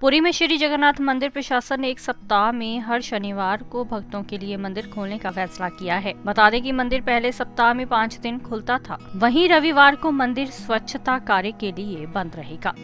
पुरी में श्री जगन्नाथ मंदिर प्रशासन ने एक सप्ताह में हर शनिवार को भक्तों के लिए मंदिर खोलने का फैसला किया है। बता दें कि मंदिर पहले सप्ताह में पाँच दिन खुलता था। वहीं रविवार को मंदिर स्वच्छता कार्य के लिए बंद रहेगा।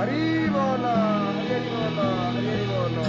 हरी बोला हरी बोला हरी बोला